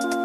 you